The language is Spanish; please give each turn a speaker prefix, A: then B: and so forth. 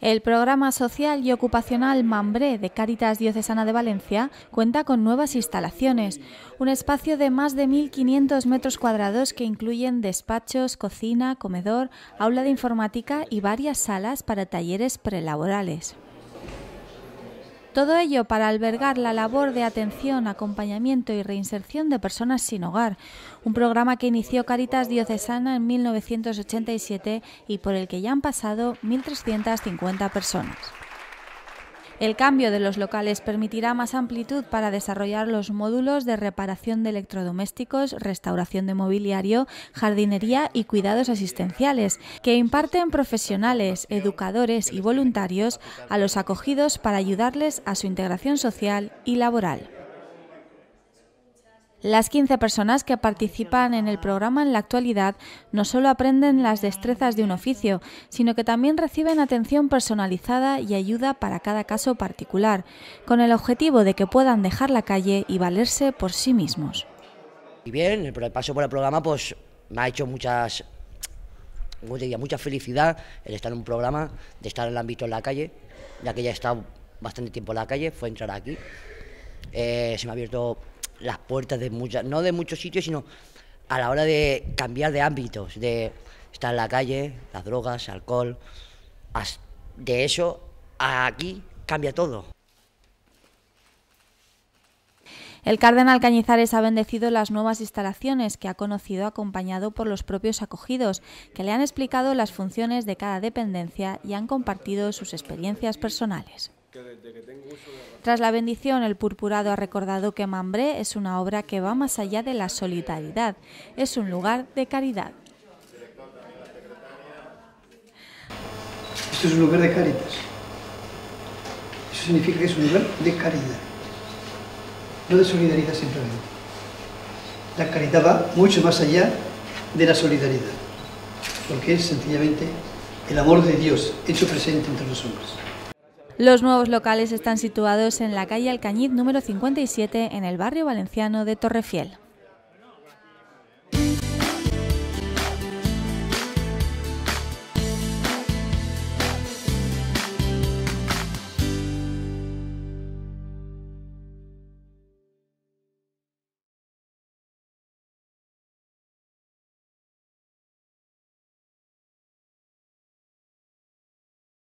A: El programa social y ocupacional Mambré de Cáritas Diocesana de Valencia cuenta con nuevas instalaciones, un espacio de más de 1.500 metros cuadrados que incluyen despachos, cocina, comedor, aula de informática y varias salas para talleres prelaborales. Todo ello para albergar la labor de atención, acompañamiento y reinserción de personas sin hogar, un programa que inició Caritas Diocesana en 1987 y por el que ya han pasado 1.350 personas. El cambio de los locales permitirá más amplitud para desarrollar los módulos de reparación de electrodomésticos, restauración de mobiliario, jardinería y cuidados asistenciales, que imparten profesionales, educadores y voluntarios a los acogidos para ayudarles a su integración social y laboral. Las 15 personas que participan en el programa en la actualidad no solo aprenden las destrezas de un oficio, sino que también reciben atención personalizada y ayuda para cada caso particular, con el objetivo de que puedan dejar la calle y valerse por sí mismos.
B: Y bien, el paso por el programa pues me ha hecho muchas mucha felicidad el estar en un programa, de estar en el ámbito en la calle, ya que ya he estado bastante tiempo en la calle, fue entrar aquí. Eh, se me ha abierto las puertas de muchas, no de muchos sitios, sino a la hora de cambiar de ámbitos, de estar en la calle, las drogas, alcohol, de eso a aquí cambia todo.
A: El cardenal Cañizares ha bendecido las nuevas instalaciones que ha conocido acompañado por los propios acogidos, que le han explicado las funciones de cada dependencia y han compartido sus experiencias personales. Tras la bendición, el purpurado ha recordado que Mambré es una obra que va más allá de la solidaridad, es un lugar de caridad.
C: Esto es un lugar de caritas. Eso significa que es un lugar de caridad, no de solidaridad simplemente. La caridad va mucho más allá de la solidaridad, porque es sencillamente el amor de Dios hecho presente entre los hombres.
A: Los nuevos locales están situados en la calle Alcañiz número 57 en el barrio valenciano de Torrefiel.